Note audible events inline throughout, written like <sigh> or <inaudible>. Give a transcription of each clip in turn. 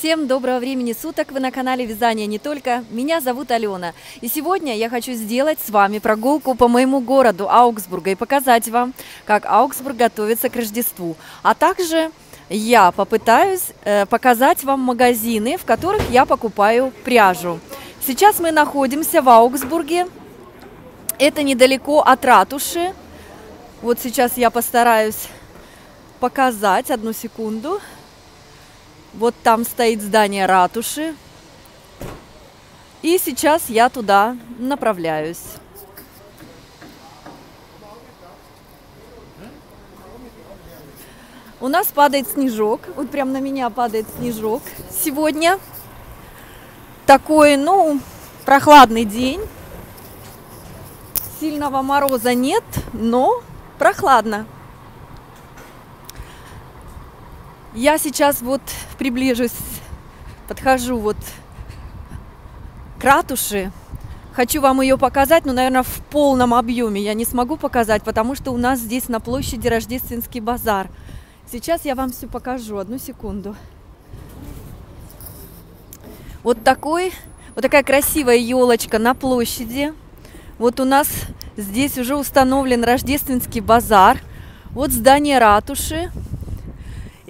Всем доброго времени суток! Вы на канале Вязание не только. Меня зовут Алена. И сегодня я хочу сделать с вами прогулку по моему городу Аугсбурга и показать вам, как Аугсбург готовится к Рождеству. А также я попытаюсь э, показать вам магазины, в которых я покупаю пряжу. Сейчас мы находимся в Аугсбурге. Это недалеко от ратуши. Вот сейчас я постараюсь показать. Одну секунду. Вот там стоит здание ратуши. И сейчас я туда направляюсь. У нас падает снежок. Вот прям на меня падает снежок сегодня. Такой, ну, прохладный день. Сильного мороза нет, но прохладно. Я сейчас вот приближусь, подхожу вот к ратуше. Хочу вам ее показать, но, наверное, в полном объеме я не смогу показать, потому что у нас здесь на площади Рождественский базар. Сейчас я вам все покажу. Одну секунду. Вот такой, вот такая красивая елочка на площади. Вот у нас здесь уже установлен рождественский базар. Вот здание ратуши.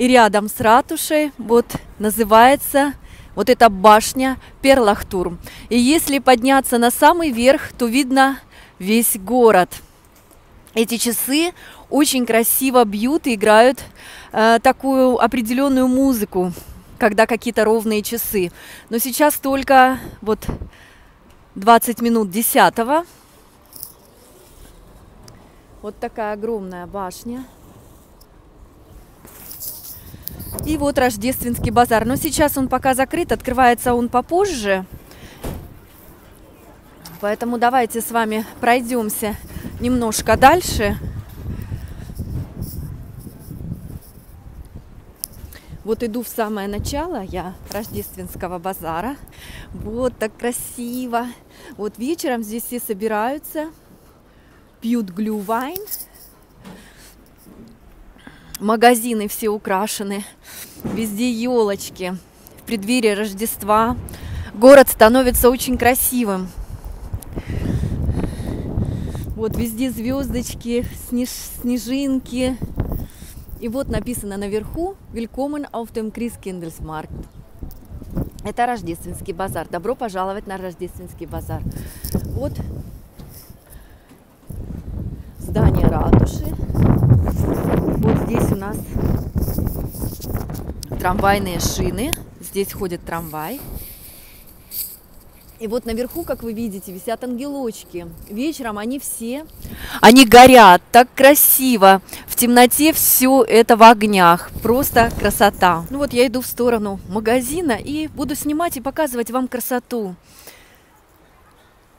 И рядом с ратушей вот называется вот эта башня Перлахтурм. И если подняться на самый верх, то видно весь город. Эти часы очень красиво бьют и играют э, такую определенную музыку, когда какие-то ровные часы. Но сейчас только вот 20 минут 10 Вот такая огромная башня. И вот рождественский базар. Но сейчас он пока закрыт, открывается он попозже. Поэтому давайте с вами пройдемся немножко дальше. Вот иду в самое начало я рождественского базара. Вот так красиво. Вот вечером здесь все собираются, пьют глювайн магазины все украшены, везде елочки. В преддверии Рождества город становится очень красивым. Вот везде звездочки, снеж, снежинки. И вот написано наверху «Willkommen auf dem Christkindlesmarkt». Это рождественский базар. Добро пожаловать на рождественский базар. Вот здание ратуши. Здесь у нас трамвайные шины. Здесь ходит трамвай. И вот наверху, как вы видите, висят ангелочки. Вечером они все, они горят так красиво. В темноте все это в огнях. Просто красота. Ну вот я иду в сторону магазина и буду снимать и показывать вам красоту.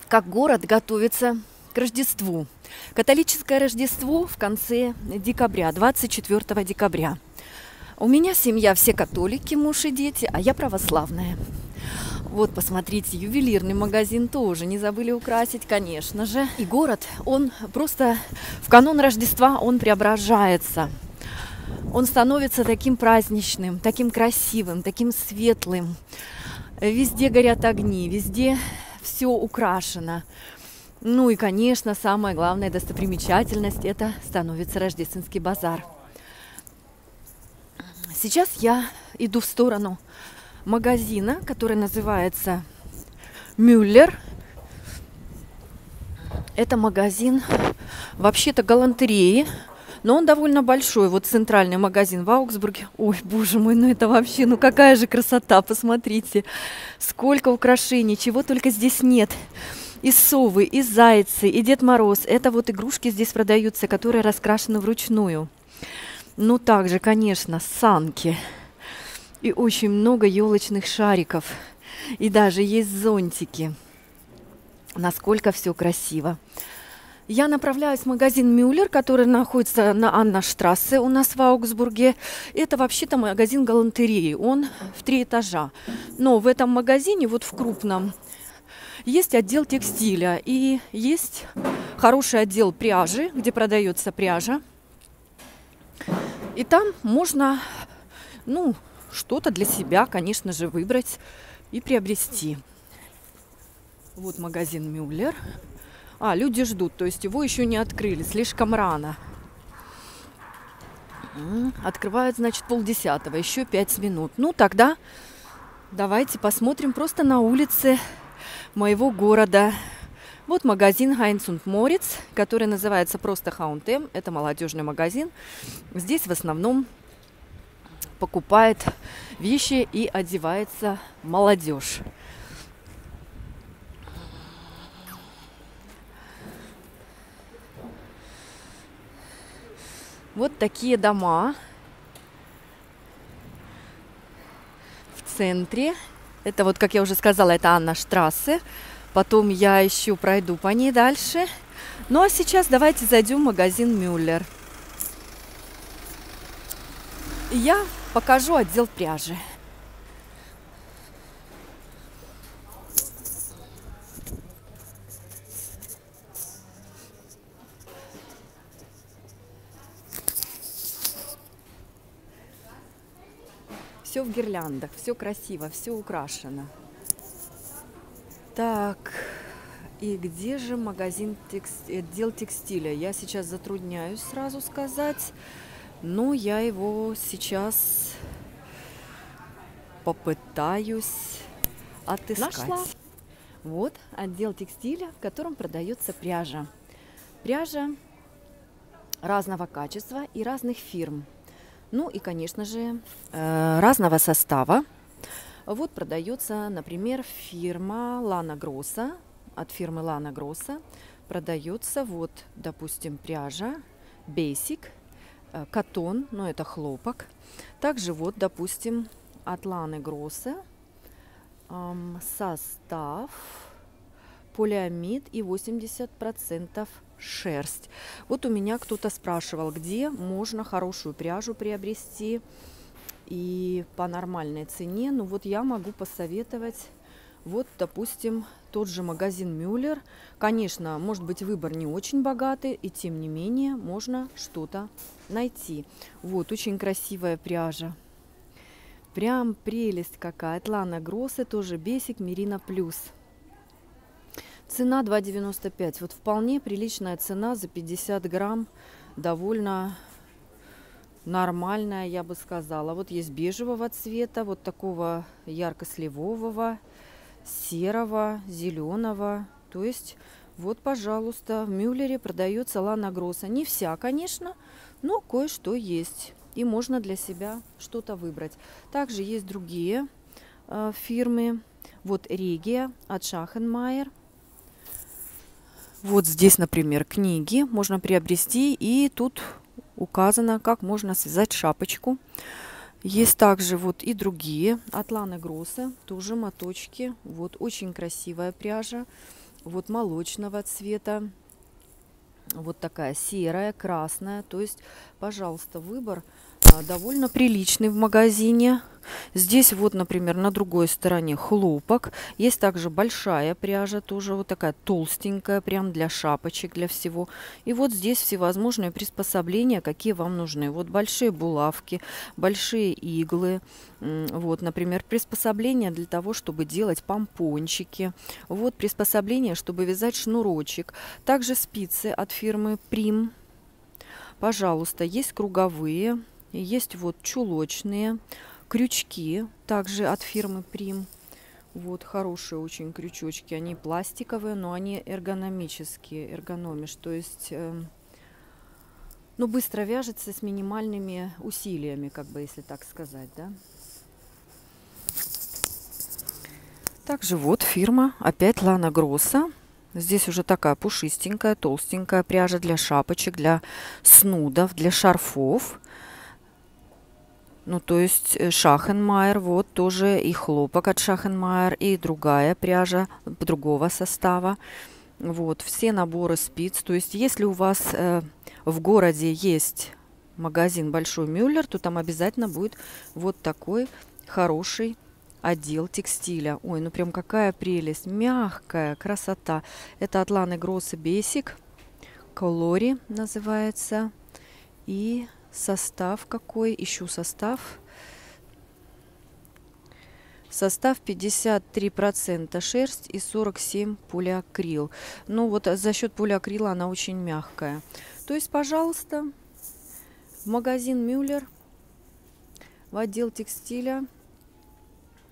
Как город готовится к Рождеству. Католическое Рождество в конце декабря, 24 декабря. У меня семья все католики, муж и дети, а я православная. Вот, посмотрите, ювелирный магазин тоже не забыли украсить, конечно же. И город, он просто в канун Рождества, он преображается. Он становится таким праздничным, таким красивым, таким светлым. Везде горят огни, везде все украшено. Ну и, конечно, самая главная достопримечательность – это становится рождественский базар. Сейчас я иду в сторону магазина, который называется Мюллер. Это магазин вообще-то галантереи, но он довольно большой. Вот центральный магазин в Аугсбурге. Ой, боже мой, ну это вообще, ну какая же красота, посмотрите. Сколько украшений, чего только здесь нет и совы, и зайцы, и Дед Мороз. Это вот игрушки здесь продаются, которые раскрашены вручную. Ну, также, конечно, санки. И очень много елочных шариков. И даже есть зонтики. Насколько все красиво. Я направляюсь в магазин Мюллер, который находится на Анна-штрассе у нас в Аугсбурге. Это вообще-то магазин галантереи. Он в три этажа. Но в этом магазине, вот в крупном, есть отдел текстиля и есть хороший отдел пряжи, где продается пряжа. И там можно, ну, что-то для себя, конечно же, выбрать и приобрести. Вот магазин Мюллер. А, люди ждут, то есть его еще не открыли, слишком рано. Открывают, значит, полдесятого, еще пять минут. Ну, тогда давайте посмотрим просто на улице моего города. Вот магазин Хайнц und Moritz, который называется просто Хаунтем. Это молодежный магазин. Здесь в основном покупает вещи и одевается молодежь. Вот такие дома в центре. Это вот, как я уже сказала, это Анна Штрассе. Потом я еще пройду по ней дальше. Ну а сейчас давайте зайдем в магазин Мюллер. Я покажу отдел пряжи. Все в гирляндах, все красиво, все украшено. Так, и где же магазин текст... отдел текстиля? Я сейчас затрудняюсь сразу сказать, но я его сейчас попытаюсь отыскать. Нашла. Вот отдел текстиля, в котором продается пряжа. Пряжа разного качества и разных фирм. Ну и, конечно же, э, разного состава. Вот продается, например, фирма Лана Гросса. От фирмы Лана Гросса продается вот, допустим, пряжа Basic, э, катон, но это хлопок. Также вот, допустим, от Ланы Гросса состав полиамид и 80% шерсть. Вот у меня кто-то спрашивал, где можно хорошую пряжу приобрести и по нормальной цене. Ну вот я могу посоветовать, вот, допустим, тот же магазин Мюллер. Конечно, может быть, выбор не очень богатый, и тем не менее можно что-то найти. Вот, очень красивая пряжа. Прям прелесть какая. Атлана Гроссе, тоже Бесик, Мерина Плюс. Цена 2,95. Вот вполне приличная цена за 50 грамм. Довольно нормальная, я бы сказала. Вот есть бежевого цвета, вот такого ярко-сливового, серого, зеленого. То есть, вот, пожалуйста, в Мюллере продается Лана Гросса. Не вся, конечно, но кое-что есть. И можно для себя что-то выбрать. Также есть другие э, фирмы. Вот Регия от Шахенмайер – вот здесь, например, книги можно приобрести, и тут указано, как можно связать шапочку. Есть также вот и другие от Ланы Гросса, тоже моточки. Вот очень красивая пряжа, вот молочного цвета, вот такая серая, красная. То есть, пожалуйста, выбор довольно приличный в магазине. Здесь вот, например, на другой стороне хлопок. Есть также большая пряжа, тоже вот такая толстенькая, прям для шапочек, для всего. И вот здесь всевозможные приспособления, какие вам нужны. Вот большие булавки, большие иглы. Вот, например, приспособления для того, чтобы делать помпончики. Вот приспособления, чтобы вязать шнурочек. Также спицы от фирмы Прим. Пожалуйста, есть круговые, есть вот чулочные, крючки, также от фирмы Прим. Вот хорошие очень крючочки. Они пластиковые, но они эргономические, эргономишь. То есть, э, ну, быстро вяжется с минимальными усилиями, как бы, если так сказать, да. Также вот фирма, опять Лана Гросса. Здесь уже такая пушистенькая, толстенькая пряжа для шапочек, для снудов, для шарфов. Ну, то есть э, Шахенмайер, вот тоже и хлопок от Шахенмайер, и другая пряжа другого состава. Вот, все наборы спиц. То есть, если у вас э, в городе есть магазин Большой Мюллер, то там обязательно будет вот такой хороший отдел текстиля. Ой, ну прям какая прелесть. Мягкая красота. Это от Ланы Гросса Basic. Колори называется. И состав какой, ищу состав. Состав 53% шерсть и 47 полиакрил. Ну вот за счет полиакрила она очень мягкая. То есть, пожалуйста, в магазин Мюллер, в отдел текстиля,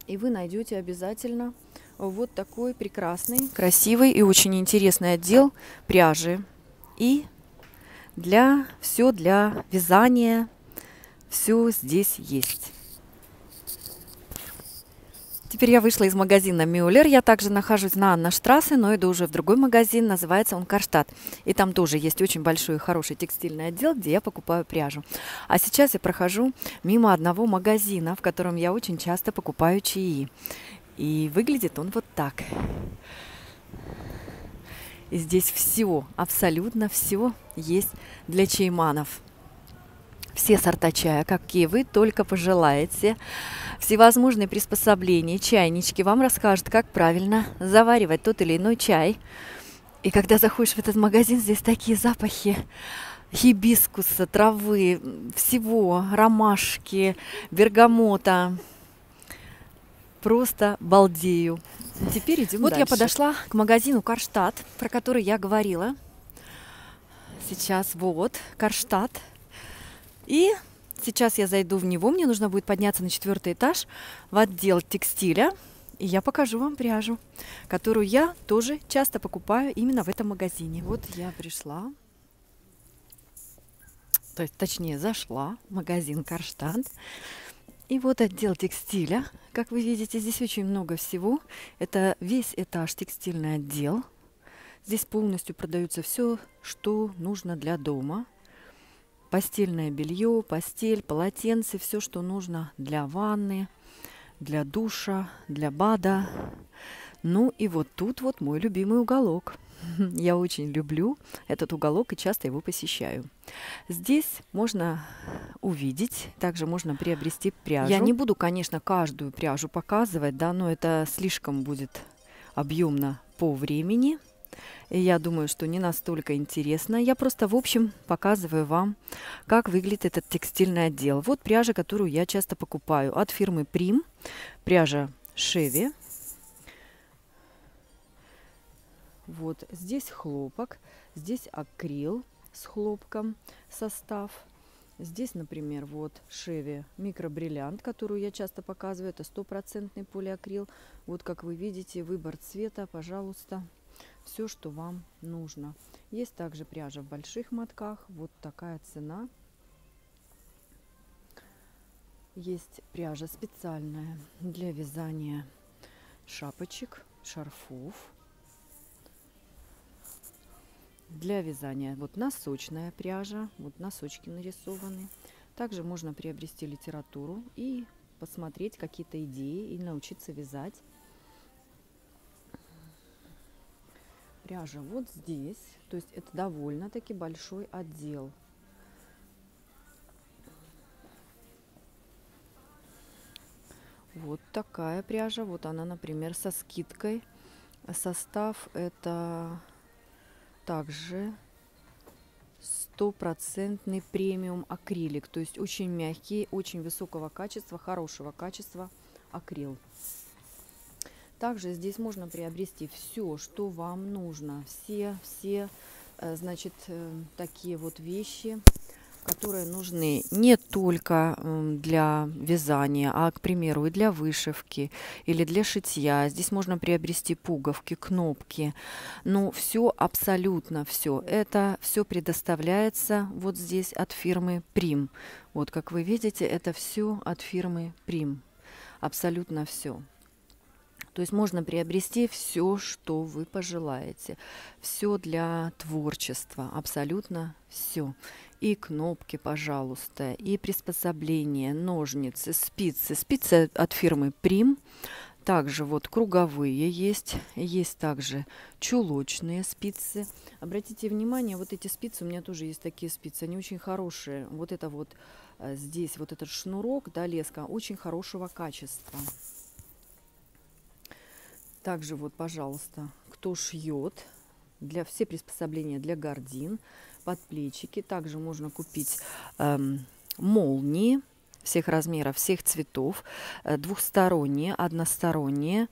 и вы найдете обязательно вот такой прекрасный, красивый и очень интересный отдел пряжи. И для все для вязания, все здесь есть. Теперь я вышла из магазина Мюллер. Я также нахожусь на Анна Штрассе, но иду уже в другой магазин, называется он Карштадт. И там тоже есть очень большой и хороший текстильный отдел, где я покупаю пряжу. А сейчас я прохожу мимо одного магазина, в котором я очень часто покупаю чаи. И выглядит он вот так. И здесь все, абсолютно все есть для чайманов все сорта чая, какие вы только пожелаете. Всевозможные приспособления, чайнички вам расскажут, как правильно заваривать тот или иной чай. И когда заходишь в этот магазин, здесь такие запахи хибискуса, травы, всего, ромашки, бергамота. Просто балдею. Теперь идем Вот дальше. я подошла к магазину Карштадт, про который я говорила. Сейчас вот Карштадт. И сейчас я зайду в него. Мне нужно будет подняться на четвертый этаж в отдел текстиля. И я покажу вам пряжу, которую я тоже часто покупаю именно в этом магазине. Вот я пришла, то есть точнее зашла в магазин Карштадт. И вот отдел текстиля. Как вы видите, здесь очень много всего. Это весь этаж текстильный отдел. Здесь полностью продается все, что нужно для дома постельное белье, постель, полотенце, все, что нужно для ванны, для душа, для бада. Ну и вот тут вот мой любимый уголок. <laughs> Я очень люблю этот уголок и часто его посещаю. Здесь можно увидеть, также можно приобрести пряжу. Я не буду, конечно, каждую пряжу показывать, да, но это слишком будет объемно по времени. Я думаю, что не настолько интересно. Я просто, в общем, показываю вам, как выглядит этот текстильный отдел. Вот пряжа, которую я часто покупаю от фирмы Prim. Пряжа Шеви. Вот здесь хлопок, здесь акрил с хлопком состав. Здесь, например, вот Шеви микробриллиант, которую я часто показываю. Это стопроцентный полиакрил. Вот, как вы видите, выбор цвета, пожалуйста, все, что вам нужно. Есть также пряжа в больших мотках. Вот такая цена. Есть пряжа специальная для вязания шапочек, шарфов. Для вязания вот носочная пряжа, вот носочки нарисованы. Также можно приобрести литературу и посмотреть какие-то идеи и научиться вязать пряжа вот здесь. То есть это довольно-таки большой отдел. Вот такая пряжа. Вот она, например, со скидкой. Состав это также стопроцентный премиум акрилик. То есть очень мягкий, очень высокого качества, хорошего качества акрил. Также здесь можно приобрести все, что вам нужно. Все, все, э, значит, э, такие вот вещи, которые нужны не только для вязания, а, к примеру, и для вышивки или для шитья. Здесь можно приобрести пуговки, кнопки. Ну, все, абсолютно все. Это все предоставляется вот здесь от фирмы Prim. Вот, как вы видите, это все от фирмы Prim. Абсолютно все. То есть можно приобрести все, что вы пожелаете. Все для творчества, абсолютно все. И кнопки, пожалуйста, и приспособления, ножницы, спицы. Спицы от фирмы Prim. Также вот круговые есть, есть также чулочные спицы. Обратите внимание, вот эти спицы, у меня тоже есть такие спицы, они очень хорошие. Вот это вот э, здесь, вот этот шнурок, да, леска, очень хорошего качества. Также вот, пожалуйста, кто шьет, для все приспособления для гордин, подплечики. Также можно купить эм, молнии, всех размеров, всех цветов, э, двухсторонние, односторонние.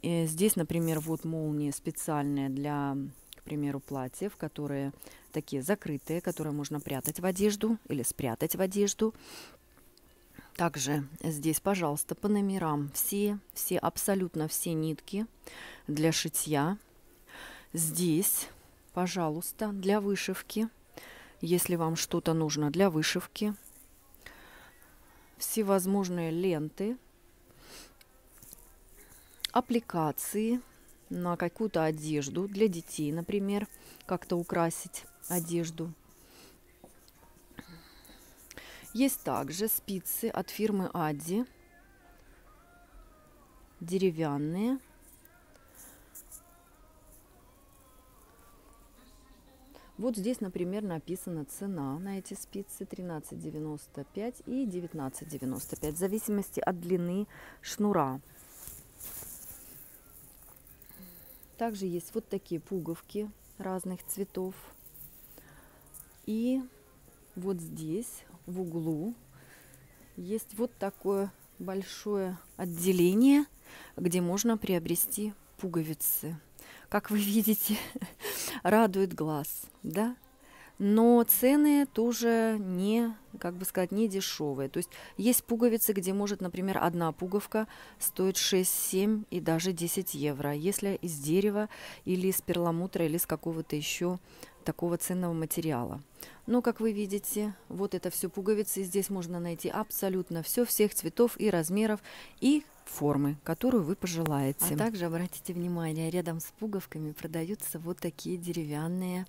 И здесь, например, вот молнии специальные для, к примеру, платьев, которые такие закрытые, которые можно прятать в одежду или спрятать в одежду. Также здесь, пожалуйста, по номерам все, все, абсолютно все нитки для шитья. Здесь, пожалуйста, для вышивки, если вам что-то нужно для вышивки. Всевозможные ленты, аппликации на какую-то одежду для детей, например, как-то украсить одежду. Есть также спицы от фирмы Адди, деревянные. Вот здесь, например, написана цена на эти спицы 13,95 и 19,95 в зависимости от длины шнура. Также есть вот такие пуговки разных цветов. И вот здесь в углу есть вот такое большое отделение, где можно приобрести пуговицы. Как вы видите, <laughs> радует глаз, да? Но цены тоже не, как бы сказать, не дешевые. То есть есть пуговицы, где может, например, одна пуговка стоит 6, 7 и даже 10 евро. Если из дерева или из перламутра или из какого-то еще такого ценного материала. Но, как вы видите, вот это все пуговицы. Здесь можно найти абсолютно все, всех цветов и размеров, и формы, которую вы пожелаете. А также обратите внимание, рядом с пуговками продаются вот такие деревянные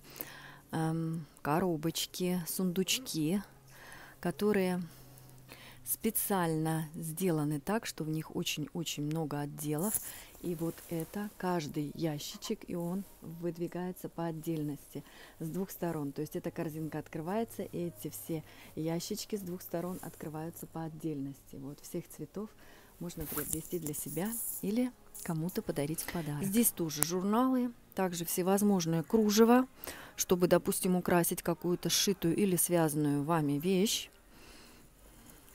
эм, коробочки, сундучки, которые специально сделаны так, что в них очень-очень много отделов. И вот это каждый ящичек, и он выдвигается по отдельности с двух сторон. То есть эта корзинка открывается, и эти все ящички с двух сторон открываются по отдельности. Вот всех цветов можно приобрести для себя или кому-то подарить в подарок. Здесь тоже журналы, также всевозможные кружева, чтобы, допустим, украсить какую-то сшитую или связанную вами вещь.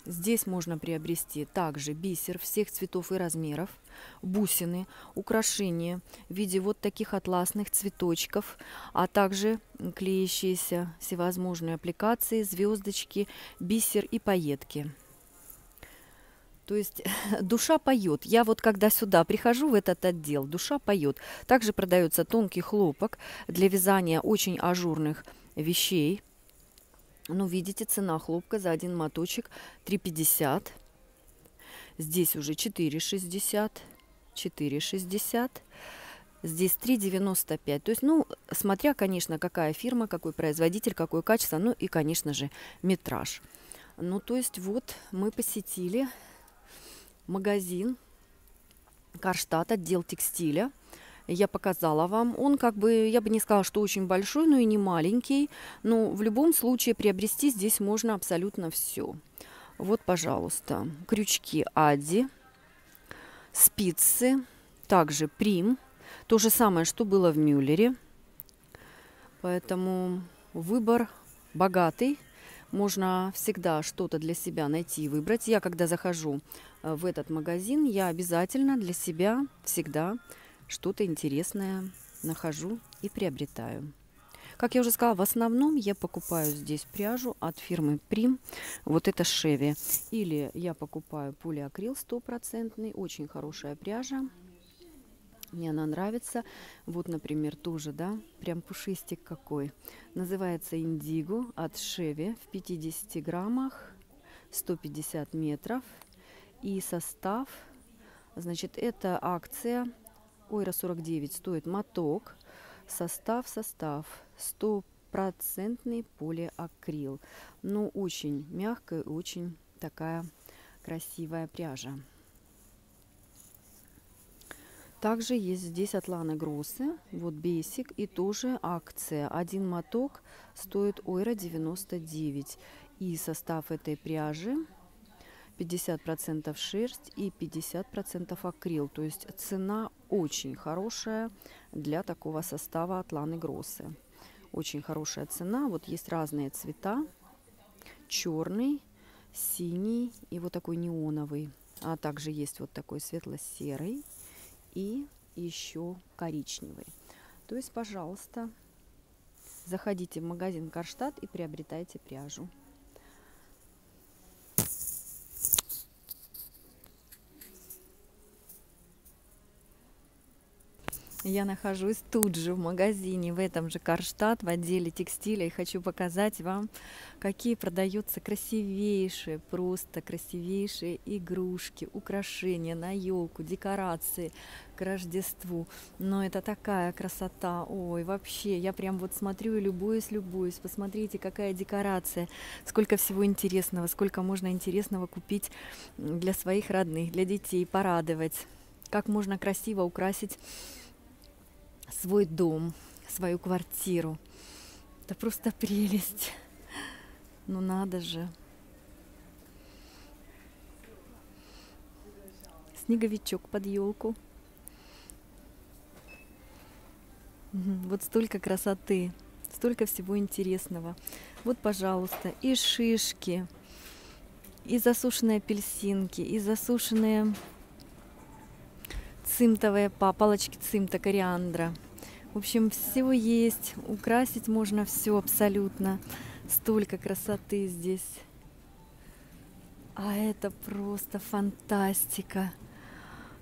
Здесь можно приобрести также бисер всех цветов и размеров, бусины, украшения в виде вот таких атласных цветочков, а также клеящиеся всевозможные аппликации, звездочки, бисер и пайетки. То есть <laughs> душа поет. Я вот когда сюда прихожу в этот отдел, душа поет. Также продается тонкий хлопок для вязания очень ажурных вещей. Ну, видите, цена хлопка за один моточек 3,50. Здесь уже 4,60. 4,60. Здесь 3,95. То есть, ну, смотря, конечно, какая фирма, какой производитель, какое качество, ну и, конечно же, метраж. Ну, то есть, вот мы посетили магазин Карштадт, отдел текстиля я показала вам. Он как бы, я бы не сказала, что очень большой, но и не маленький. Но в любом случае приобрести здесь можно абсолютно все. Вот, пожалуйста, крючки Ади, спицы, также Прим. То же самое, что было в Мюллере. Поэтому выбор богатый. Можно всегда что-то для себя найти и выбрать. Я, когда захожу э, в этот магазин, я обязательно для себя всегда что-то интересное нахожу и приобретаю. Как я уже сказала, в основном я покупаю здесь пряжу от фирмы Prim. Вот это Шеви. Или я покупаю полиакрил стопроцентный. Очень хорошая пряжа. Мне она нравится. Вот, например, тоже, да, прям пушистик какой. Называется Индиго от Шеви в 50 граммах, 150 метров. И состав, значит, это акция Ойра 49 стоит моток. Состав, состав. Стопроцентный полиакрил. Ну, очень мягкая, очень такая красивая пряжа. Также есть здесь от Ланы Гроссы, вот Basic, и тоже акция. Один моток стоит Ойра 99. И состав этой пряжи 50% шерсть и 50% акрил. То есть цена очень хорошая для такого состава от Ланы Гроссы. Очень хорошая цена. Вот есть разные цвета. Черный, синий и вот такой неоновый. А также есть вот такой светло-серый и еще коричневый. То есть, пожалуйста, заходите в магазин Карштадт и приобретайте пряжу. Я нахожусь тут же в магазине, в этом же Карштадт, в отделе текстиля, и хочу показать вам, какие продаются красивейшие, просто красивейшие игрушки, украшения на елку, декорации к Рождеству. Но это такая красота, ой, вообще, я прям вот смотрю и любуюсь, любуюсь. Посмотрите, какая декорация, сколько всего интересного, сколько можно интересного купить для своих родных, для детей, порадовать, как можно красиво украсить свой дом, свою квартиру. Это просто прелесть. Ну надо же. Снеговичок под елку. Вот столько красоты, столько всего интересного. Вот, пожалуйста, и шишки, и засушенные апельсинки, и засушенные цимтовые палочки цимта, кориандра. В общем, всего есть, украсить можно все абсолютно. Столько красоты здесь. А это просто фантастика.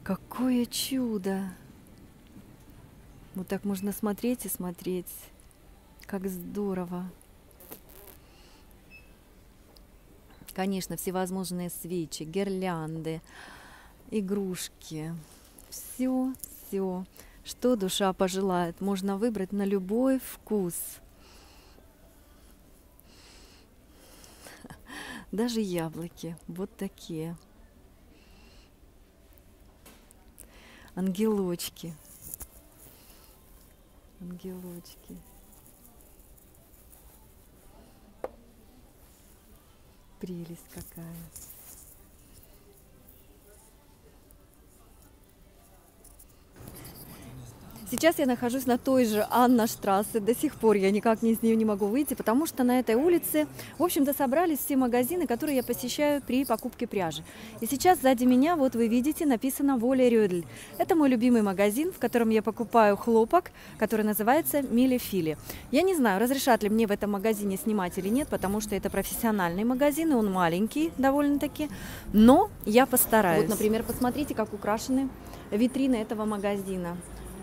Какое чудо! Вот так можно смотреть и смотреть. Как здорово! Конечно, всевозможные свечи, гирлянды, игрушки, все, все, что душа пожелает, можно выбрать на любой вкус. <laughs> Даже яблоки вот такие. Ангелочки. Ангелочки. Прелесть какая. Сейчас я нахожусь на той же Анна Штрассе. До сих пор я никак не из нее не могу выйти, потому что на этой улице, в общем-то, собрались все магазины, которые я посещаю при покупке пряжи. И сейчас сзади меня, вот вы видите, написано «Воля Рёдль». Это мой любимый магазин, в котором я покупаю хлопок, который называется «Мили Фили». Я не знаю, разрешат ли мне в этом магазине снимать или нет, потому что это профессиональный магазин, и он маленький довольно-таки, но я постараюсь. Вот, например, посмотрите, как украшены витрины этого магазина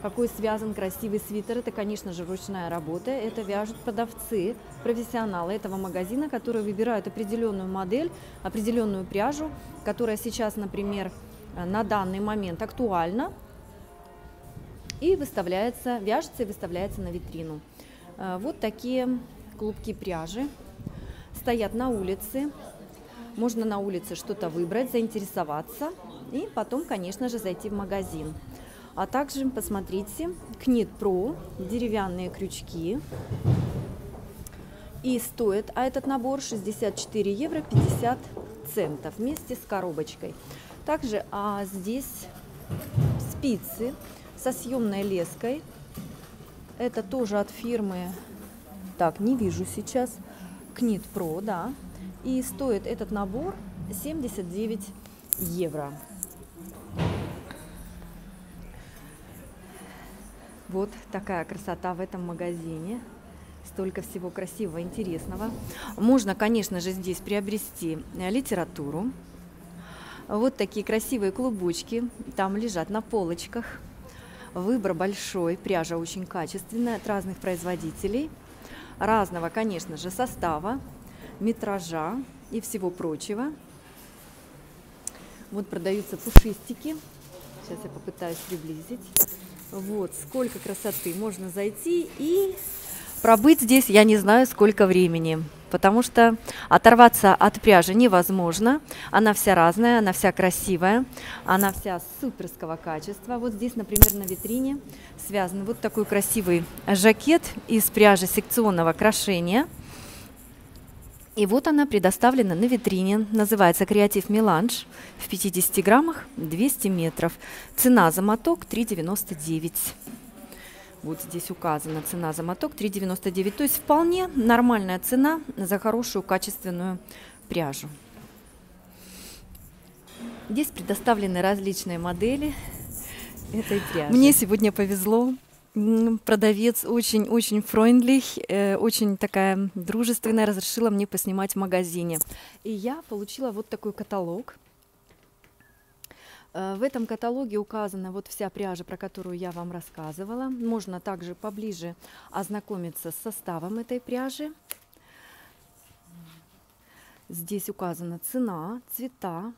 какой связан красивый свитер. Это, конечно же, ручная работа. Это вяжут продавцы, профессионалы этого магазина, которые выбирают определенную модель, определенную пряжу, которая сейчас, например, на данный момент актуальна и выставляется, вяжется и выставляется на витрину. Э, вот такие клубки пряжи стоят на улице. Можно на улице что-то выбрать, заинтересоваться и потом, конечно же, зайти в магазин. А также, посмотрите, Knit Pro, деревянные крючки. И стоит, а этот набор 64 евро 50 центов вместе с коробочкой. Также а здесь спицы со съемной леской. Это тоже от фирмы, так, не вижу сейчас, Knit Pro, да. И стоит этот набор 79 евро. Вот такая красота в этом магазине. Столько всего красивого, интересного. Можно, конечно же, здесь приобрести э, литературу. Вот такие красивые клубочки там лежат на полочках. Выбор большой, пряжа очень качественная от разных производителей. Разного, конечно же, состава, метража и всего прочего. Вот продаются пушистики. Сейчас я попытаюсь приблизить. Вот, сколько красоты. Можно зайти и пробыть здесь, я не знаю, сколько времени. Потому что оторваться от пряжи невозможно. Она вся разная, она вся красивая, она вся суперского качества. Вот здесь, например, на витрине связан вот такой красивый жакет из пряжи секционного крошения – и вот она предоставлена на витрине. Называется «Креатив Меланж». В 50 граммах 200 метров. Цена за моток 3,99. Вот здесь указана цена за моток 3,99. То есть вполне нормальная цена за хорошую качественную пряжу. Здесь предоставлены различные модели этой пряжи. Мне сегодня повезло. Продавец очень-очень фройндлих, э, очень такая дружественная, разрешила мне поснимать в магазине. И я получила вот такой каталог. Э, в этом каталоге указана вот вся пряжа, про которую я вам рассказывала. Можно также поближе ознакомиться с составом этой пряжи. Здесь указана цена, цвета,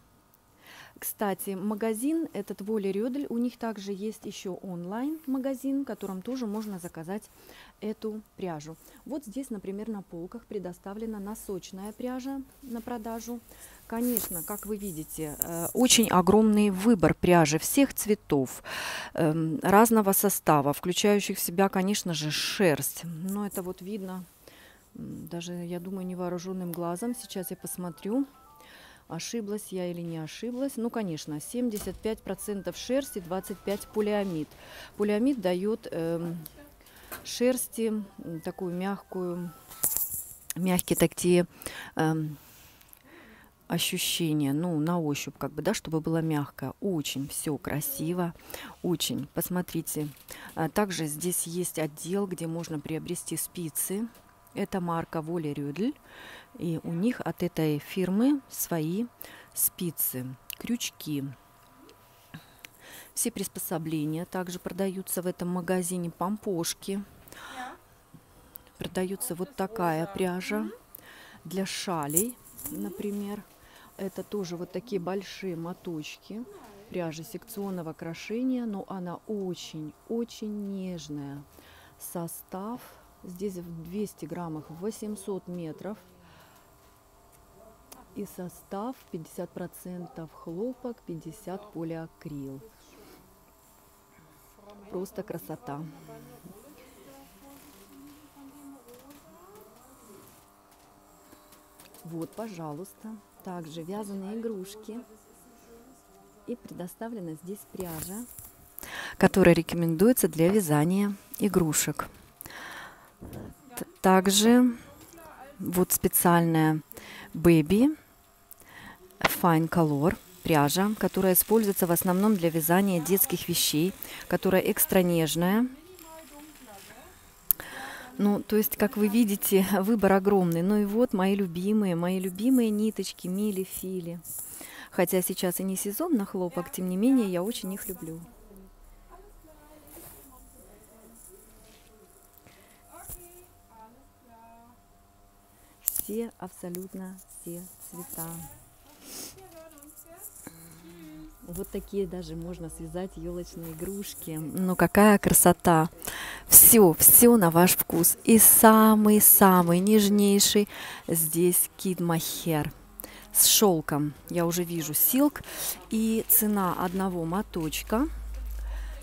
кстати, магазин этот Воля Рёдель, у них также есть еще онлайн-магазин, в котором тоже можно заказать эту пряжу. Вот здесь, например, на полках предоставлена носочная пряжа на продажу. Конечно, как вы видите, э, очень огромный выбор пряжи всех цветов, эм, разного состава, включающих в себя, конечно же, шерсть. Но это вот видно даже, я думаю, невооруженным глазом. Сейчас я посмотрю. Ошиблась я или не ошиблась? Ну, конечно, 75% шерсти, 25% полиамид. Полиамид дает э, шерсти такую мягкую, мягкие такие э, ощущения, ну, на ощупь, как бы, да, чтобы было мягко. Очень все красиво, очень. Посмотрите. А также здесь есть отдел, где можно приобрести спицы. Это марка Воля Рюдль. И у них от этой фирмы свои спицы, крючки. Все приспособления также продаются в этом магазине. Помпошки. Продается вот такая пряжа для шалей, например. Это тоже вот такие большие моточки пряжи секционного крошения, но она очень-очень нежная. Состав здесь в 200 граммах 800 метров – и состав 50% хлопок, 50 полиакрил. Просто красота. Вот, пожалуйста, также вязаные игрушки. И предоставлена здесь пряжа, которая рекомендуется для вязания игрушек. Также вот специальная Baby Fine Color пряжа, которая используется в основном для вязания детских вещей, которая экстра нежная. Ну, то есть, как вы видите, <laughs> выбор огромный. Ну и вот мои любимые, мои любимые ниточки, мили, фили. Хотя сейчас и не сезон на хлопок, тем не менее, я очень их люблю. Все, абсолютно все цвета. Вот такие даже можно связать елочные игрушки. Ну какая красота! Все, все на ваш вкус. И самый-самый нежнейший здесь кид махер с шелком. Я уже вижу силк. И цена одного моточка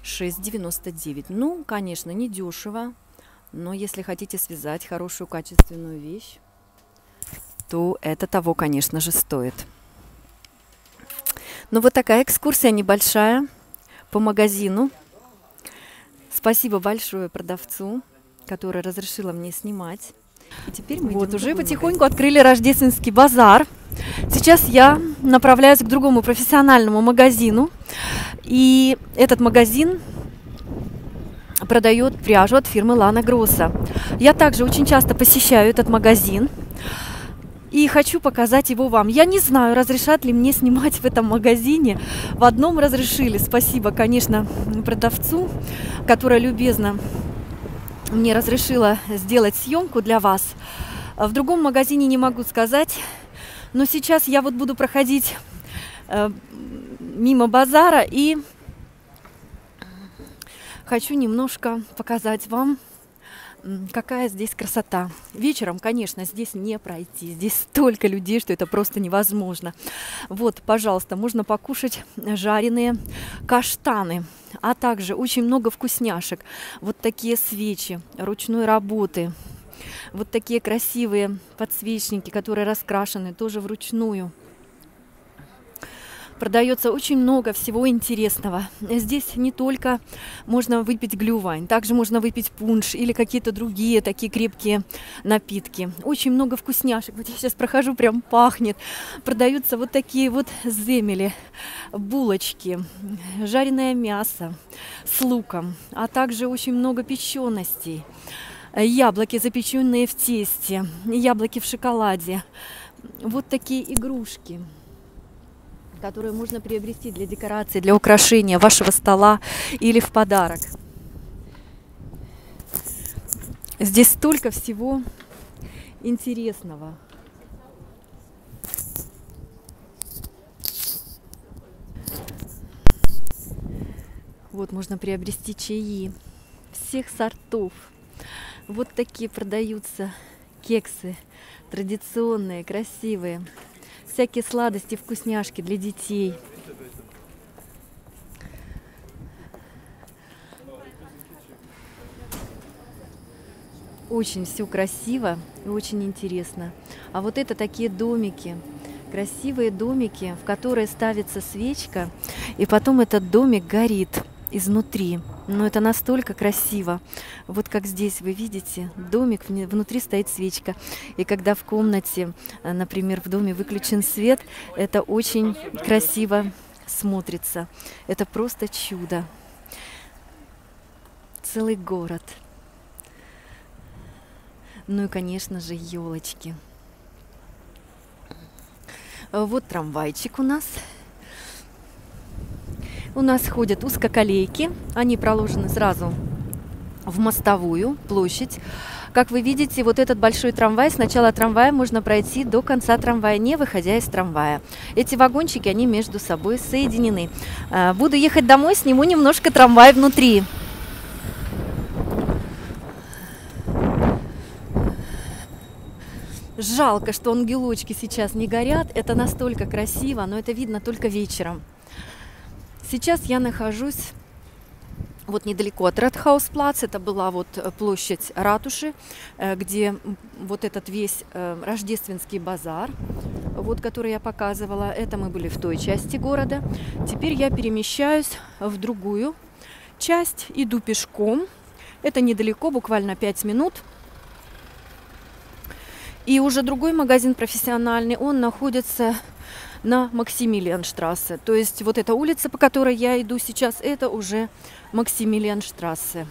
6,99. Ну, конечно, не дешево. Но если хотите связать хорошую качественную вещь, то это того, конечно же, стоит. Ну вот такая экскурсия небольшая по магазину. Спасибо большое продавцу, который разрешила мне снимать. И теперь мы вот уже потихоньку магазин. открыли рождественский базар. Сейчас я направляюсь к другому профессиональному магазину. И этот магазин продает пряжу от фирмы Лана Гросса. Я также очень часто посещаю этот магазин и хочу показать его вам. Я не знаю, разрешат ли мне снимать в этом магазине. В одном разрешили. Спасибо, конечно, продавцу, которая любезно мне разрешила сделать съемку для вас. В другом магазине не могу сказать. Но сейчас я вот буду проходить э, мимо базара и хочу немножко показать вам какая здесь красота. Вечером, конечно, здесь не пройти. Здесь столько людей, что это просто невозможно. Вот, пожалуйста, можно покушать жареные каштаны, а также очень много вкусняшек. Вот такие свечи ручной работы. Вот такие красивые подсвечники, которые раскрашены тоже вручную. Продается очень много всего интересного. Здесь не только можно выпить глювайн, также можно выпить пунш или какие-то другие такие крепкие напитки. Очень много вкусняшек. Вот я сейчас прохожу, прям пахнет. Продаются вот такие вот земели, булочки, жареное мясо с луком, а также очень много печеностей. Яблоки, запеченные в тесте, яблоки в шоколаде. Вот такие игрушки которые можно приобрести для декорации, для украшения вашего стола или в подарок. Здесь столько всего интересного. Вот можно приобрести чаи всех сортов. Вот такие продаются кексы традиционные, красивые всякие сладости, вкусняшки для детей. Очень все красиво и очень интересно. А вот это такие домики, красивые домики, в которые ставится свечка, и потом этот домик горит изнутри. Но это настолько красиво. Вот как здесь вы видите, домик, внутри стоит свечка. И когда в комнате, э, например, в доме выключен свет, это очень красиво смотрится. Это просто чудо. Целый город. Ну и, конечно же, елочки. Вот трамвайчик у нас. У нас ходят узкоколейки, они проложены сразу в мостовую площадь. Как вы видите, вот этот большой трамвай, с начала трамвая можно пройти до конца трамвая, не выходя из трамвая. Эти вагончики, они между собой соединены. А, буду ехать домой, сниму немножко трамвай внутри. Жалко, что ангелочки сейчас не горят. Это настолько красиво, но это видно только вечером. Сейчас я нахожусь вот недалеко от Редхаус Плац. Это была вот э, площадь ратуши, э, где вот этот весь э, рождественский базар, вот который я показывала. Это мы были в той части города. Теперь я перемещаюсь в другую часть, иду пешком. Это недалеко, буквально 5 минут. И уже другой магазин профессиональный, он находится на Максимилианштрассе. То есть вот эта улица, по которой я иду сейчас, это уже Максимилианштрассе.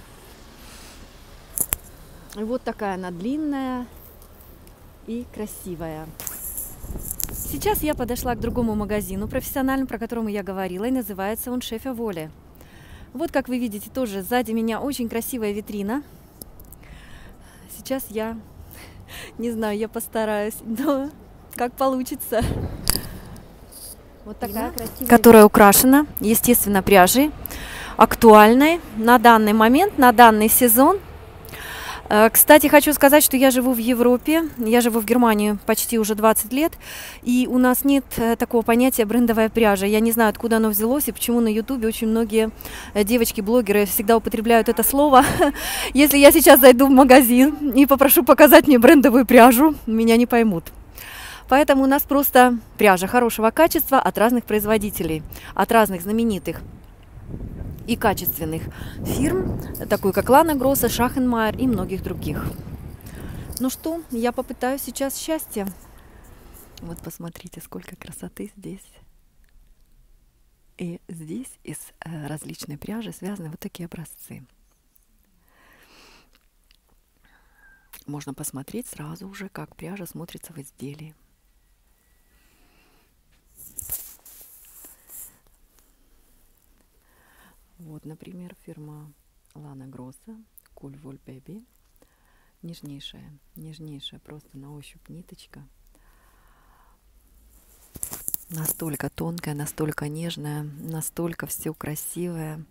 Вот такая она длинная и красивая. Сейчас я подошла к другому магазину профессиональному, про которому я говорила, и называется он Шефя Воли. Вот, как вы видите, тоже сзади меня очень красивая витрина. Сейчас я, <laughs> не знаю, я постараюсь, но как получится. Вот такая красивая. Которая украшена, естественно, пряжей, актуальной на данный момент, на данный сезон. Э, кстати, хочу сказать, что я живу в Европе, я живу в Германии почти уже 20 лет, и у нас нет э, такого понятия брендовая пряжа. Я не знаю, откуда оно взялось и почему на Ютубе очень многие э, девочки-блогеры всегда употребляют это слово. <laughs> Если я сейчас зайду в магазин и попрошу показать мне брендовую пряжу, меня не поймут. Поэтому у нас просто пряжа хорошего качества от разных производителей, от разных знаменитых и качественных фирм, такой как Лана Гросса, Шахенмайер и многих других. Ну что, я попытаюсь сейчас счастья. Вот посмотрите, сколько красоты здесь. И здесь из э, различной пряжи связаны вот такие образцы. Можно посмотреть сразу уже, как пряжа смотрится в изделии. Вот, например, фирма Лана Гросса, Cool Wool Baby. Нежнейшая, нежнейшая просто на ощупь ниточка. Настолько тонкая, настолько нежная, настолько все красивое.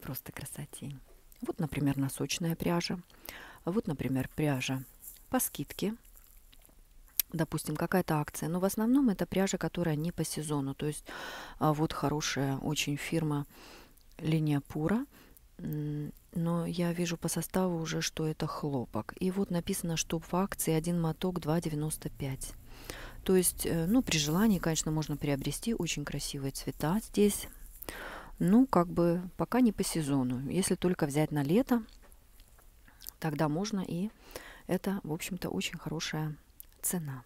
Просто красотень. Вот, например, носочная пряжа. Вот, например, пряжа по скидке допустим, какая-то акция. Но в основном это пряжа, которая не по сезону. То есть а, вот хорошая очень фирма линия Пура. но я вижу по составу уже, что это хлопок. И вот написано, что в акции один моток 2,95. То есть, э, ну, при желании, конечно, можно приобрести очень красивые цвета здесь. Ну, как бы пока не по сезону. Если только взять на лето, тогда можно. И это, в общем-то, очень хорошая цена.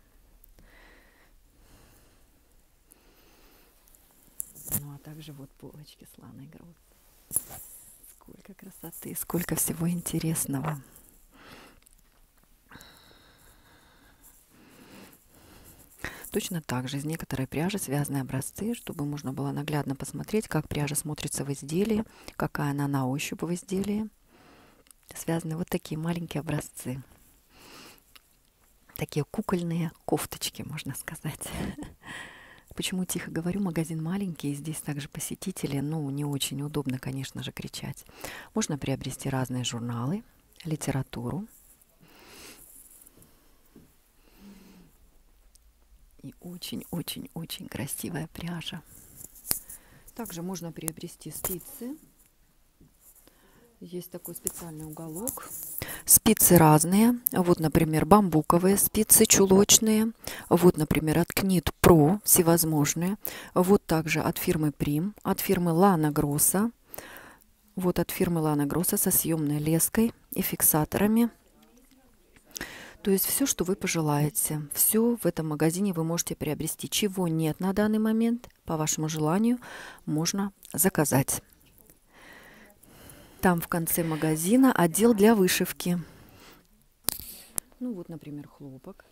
Ну, а также вот полочки сланой груд. Сколько красоты, сколько всего интересного. Точно так же из некоторой пряжи связаны образцы, чтобы можно было наглядно посмотреть, как пряжа смотрится в изделии, какая она на ощупь в изделии. Связаны вот такие маленькие образцы. Такие кукольные кофточки, можно сказать. <laughs> Почему тихо говорю, магазин маленький, и здесь также посетители, ну, не очень удобно, конечно же, кричать. Можно приобрести разные журналы, литературу, и очень-очень-очень красивая пряжа. Также можно приобрести спицы. Есть такой специальный уголок. Спицы разные. Вот, например, бамбуковые спицы чулочные. Вот, например, от Knit Pro всевозможные. Вот также от фирмы Prim, от фирмы Lana Grossa. Вот от фирмы Lana Grossa со съемной леской и фиксаторами. То есть все, что вы пожелаете, все в этом магазине вы можете приобрести. Чего нет на данный момент, по вашему желанию, можно заказать. Там в конце магазина отдел для вышивки. Ну вот, например, хлопок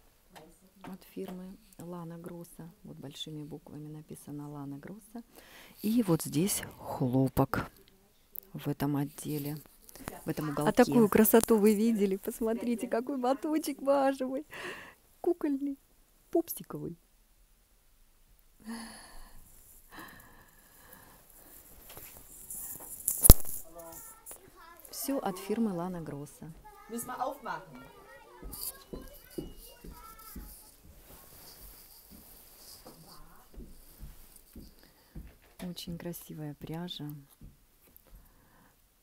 от фирмы Лана Гросса. Вот большими буквами написано Лана Гросса. И вот здесь хлопок в этом отделе в этом уголке. А такую красоту вы видели? Посмотрите, какой батончик бажевый, кукольный, пупсиковый. Все от фирмы Лана Гросса. Очень красивая пряжа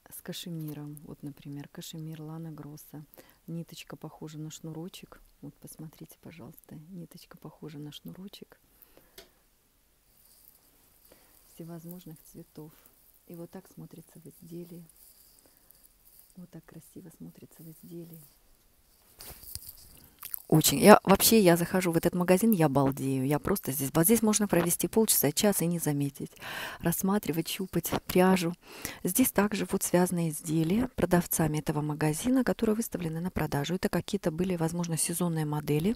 с кашемиром. Вот, например, кашемир Лана Гросса. Ниточка похожа на шнурочек. Вот, посмотрите, пожалуйста. Ниточка похожа на шнурочек. Всевозможных цветов. И вот так смотрится в изделии. Вот так красиво смотрится в изделии очень. Я вообще, я захожу в этот магазин, я балдею. Я просто здесь. Вот здесь можно провести полчаса, час и не заметить. Рассматривать, щупать пряжу. Здесь также вот связанные изделия продавцами этого магазина, которые выставлены на продажу. Это какие-то были, возможно, сезонные модели,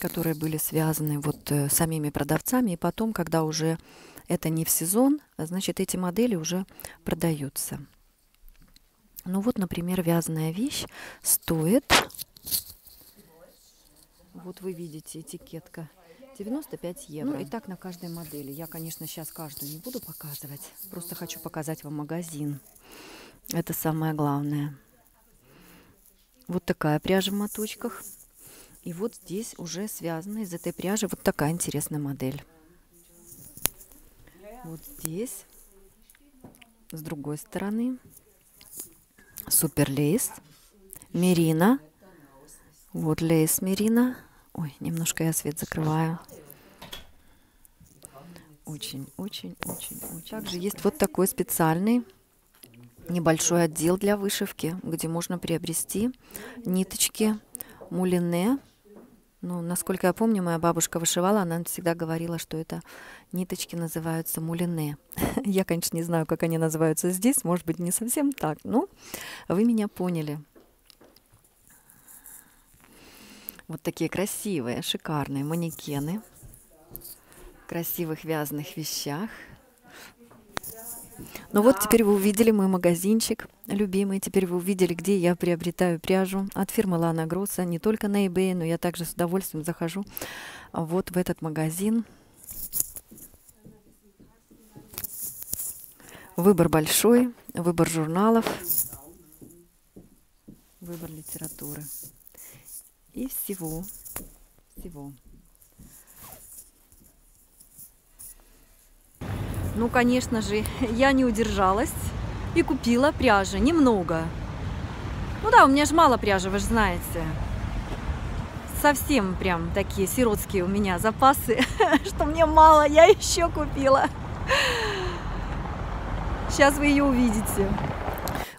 которые были связаны вот э, самими продавцами. И потом, когда уже это не в сезон, значит, эти модели уже продаются. Ну вот, например, вязаная вещь стоит, вот вы видите этикетка, 95 евро. Ну и так на каждой модели. Я, конечно, сейчас каждую не буду показывать, просто хочу показать вам магазин. Это самое главное. Вот такая пряжа в моточках. И вот здесь уже связана из этой пряжи вот такая интересная модель. Вот здесь, с другой стороны, Супер лейс. Мерина. Вот лейс Мерина. Ой, немножко я свет закрываю. Очень, очень, очень, очень. Также есть вот такой специальный небольшой отдел для вышивки, где можно приобрести ниточки мулине ну, насколько я помню, моя бабушка вышивала, она всегда говорила, что это ниточки называются мулине. <laughs> я, конечно, не знаю, как они называются здесь, может быть, не совсем так, но вы меня поняли. Вот такие красивые, шикарные манекены в красивых вязаных вещах. Ну вот теперь вы увидели мой магазинчик любимый. Теперь вы увидели, где я приобретаю пряжу от фирмы Лана Гросса. Не только на eBay, но я также с удовольствием захожу вот в этот магазин. Выбор большой, выбор журналов, выбор литературы и всего, всего. Ну, конечно же, <laughs> я не удержалась и купила пряжи. Немного. Ну да, у меня же мало пряжи, вы же знаете. Совсем прям такие сиротские у меня запасы, <laughs> что мне мало, я еще купила. Сейчас вы ее увидите.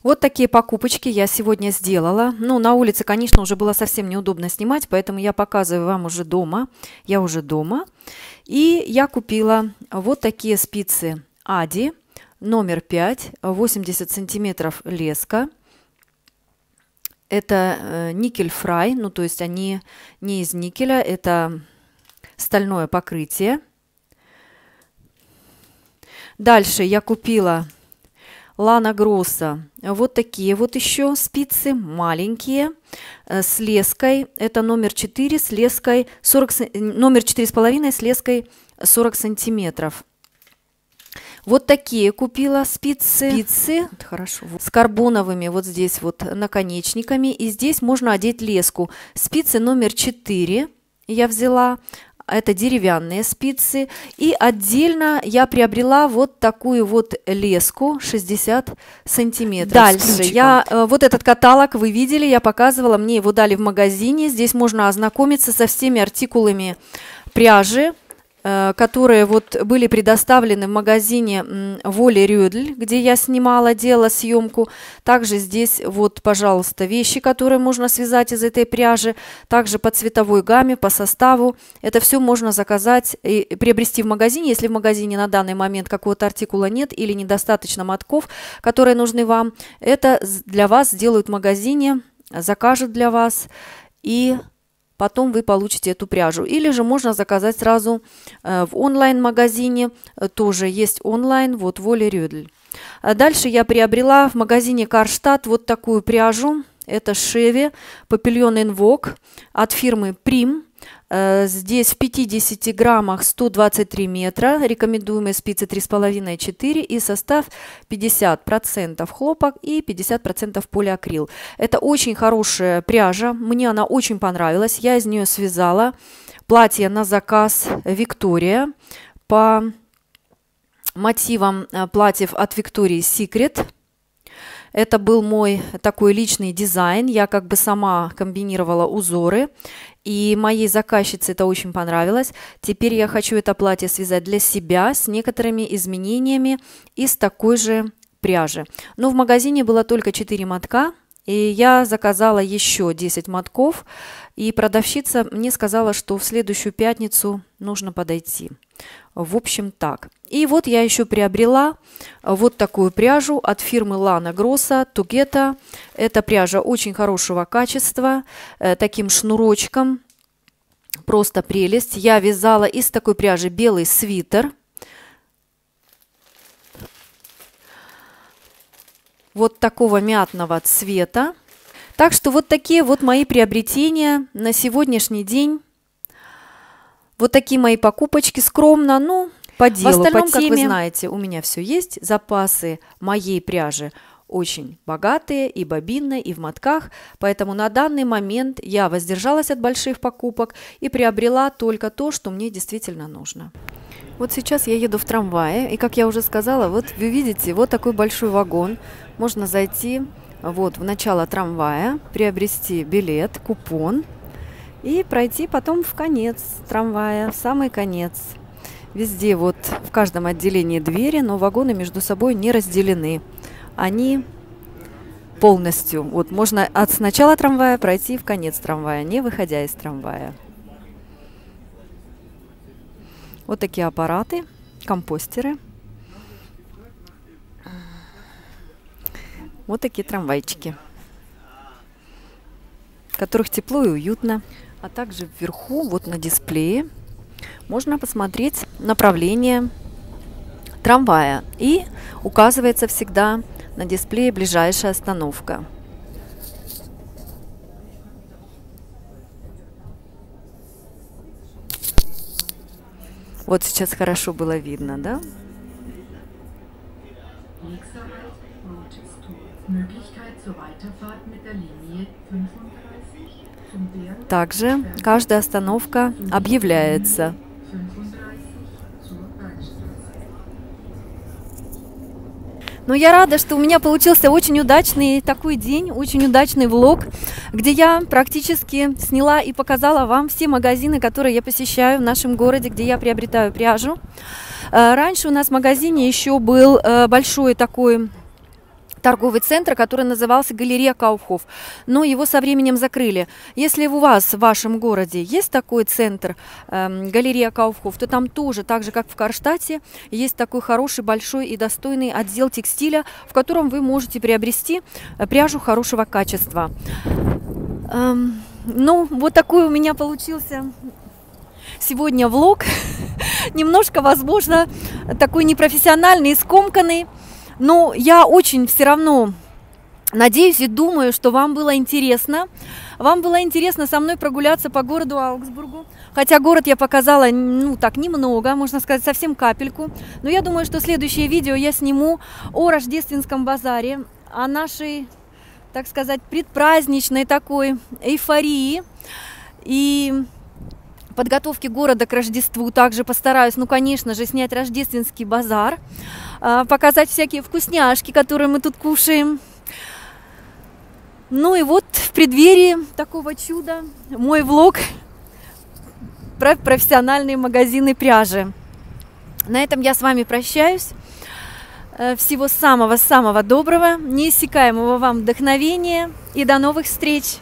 Вот такие покупочки я сегодня сделала. Ну, на улице, конечно, уже было совсем неудобно снимать, поэтому я показываю вам уже дома. Я уже дома. И я купила вот такие спицы Ади, номер 5, 80 сантиметров леска. Это э, никель фрай, ну то есть они не из никеля, это стальное покрытие. Дальше я купила Лана Гросса. Вот такие вот еще спицы, маленькие, э, с леской. Это номер 4 с леской 40, номер 4,5 с леской 40 сантиметров. Вот такие купила спицы. Спицы, хорошо, с карбоновыми вот здесь вот наконечниками. И здесь можно одеть леску. Спицы номер 4 я взяла это деревянные спицы. И отдельно я приобрела вот такую вот леску 60 сантиметров. Дальше я, э, вот этот каталог вы видели, я показывала, мне его дали в магазине. Здесь можно ознакомиться со всеми артикулами пряжи, которые вот были предоставлены в магазине Воли Рюдль, где я снимала, делала съемку. Также здесь вот, пожалуйста, вещи, которые можно связать из этой пряжи. Также по цветовой гамме, по составу. Это все можно заказать и приобрести в магазине, если в магазине на данный момент какого-то артикула нет или недостаточно мотков, которые нужны вам. Это для вас сделают в магазине, закажут для вас и потом вы получите эту пряжу. Или же можно заказать сразу э, в онлайн-магазине, э, тоже есть онлайн, вот Воля Рюдль. А дальше я приобрела в магазине Карштадт вот такую пряжу. Это Шеви Папильон Инвок от фирмы Прим. Э, здесь в 50 граммах 123 метра, рекомендуемые спицы 3,5-4 и состав 50% хлопок и 50% полиакрил. Это очень хорошая пряжа, мне она очень понравилась, я из нее связала платье на заказ Виктория по мотивам э, платьев от Виктории Secret. Это был мой такой личный дизайн. Я как бы сама комбинировала узоры. И моей заказчице это очень понравилось. Теперь я хочу это платье связать для себя с некоторыми изменениями из такой же пряжи. Но в магазине было только 4 мотка, и я заказала еще 10 мотков, и продавщица мне сказала, что в следующую пятницу нужно подойти. В общем, так. И вот я еще приобрела вот такую пряжу от фирмы Lana Grossa Тугета. Это пряжа очень хорошего качества, э, таким шнурочком. Просто прелесть. Я вязала из такой пряжи белый свитер. Вот такого мятного цвета. Так что вот такие вот мои приобретения на сегодняшний день. Вот такие мои покупочки скромно, ну, по делу, В остальном, по теме. как вы знаете, у меня все есть. Запасы моей пряжи очень богатые и бобинные, и в мотках, поэтому на данный момент я воздержалась от больших покупок и приобрела только то, что мне действительно нужно. Вот сейчас я еду в трамвае, и, как я уже сказала, вот вы видите, вот такой большой вагон. Можно зайти вот в начало трамвая, приобрести билет, купон и пройти потом в конец трамвая, в самый конец. Везде вот в каждом отделении двери, но вагоны между собой не разделены. Они полностью, вот можно от начала трамвая пройти в конец трамвая, не выходя из трамвая. Вот такие аппараты, компостеры. Вот такие трамвайчики, в которых тепло и уютно. А также вверху, вот на дисплее, можно посмотреть направление трамвая. И указывается всегда на дисплее ближайшая остановка. Вот сейчас хорошо было видно, да? Также каждая остановка объявляется. Но я рада, что у меня получился очень удачный такой день, очень удачный влог, где я практически сняла и показала вам все магазины, которые я посещаю в нашем городе, где я приобретаю пряжу. Э, раньше у нас в магазине еще был э, большой такой торговый центр, который назывался Галерея Кауфхоф, но его со временем закрыли. Если у вас в вашем городе есть такой центр, э, Галерея Кауфхоф, то там тоже, так же как в Карштате, есть такой хороший, большой и достойный отдел текстиля, в котором вы можете приобрести э, пряжу хорошего качества. Эм, ну, вот такой у меня получился сегодня влог. <laughs> Немножко, возможно, такой непрофессиональный скомканный. Но я очень все равно надеюсь и думаю, что вам было интересно. Вам было интересно со мной прогуляться по городу Аугсбургу. Хотя город я показала, ну, так, немного, можно сказать, совсем капельку. Но я думаю, что следующее видео я сниму о рождественском базаре, о нашей, так сказать, предпраздничной такой эйфории. И подготовки города к Рождеству также постараюсь, ну, конечно же, снять рождественский базар, показать всякие вкусняшки, которые мы тут кушаем. Ну и вот в преддверии такого чуда мой влог про профессиональные магазины пряжи. На этом я с вами прощаюсь. Э, всего самого-самого доброго, неиссякаемого вам вдохновения и до новых встреч!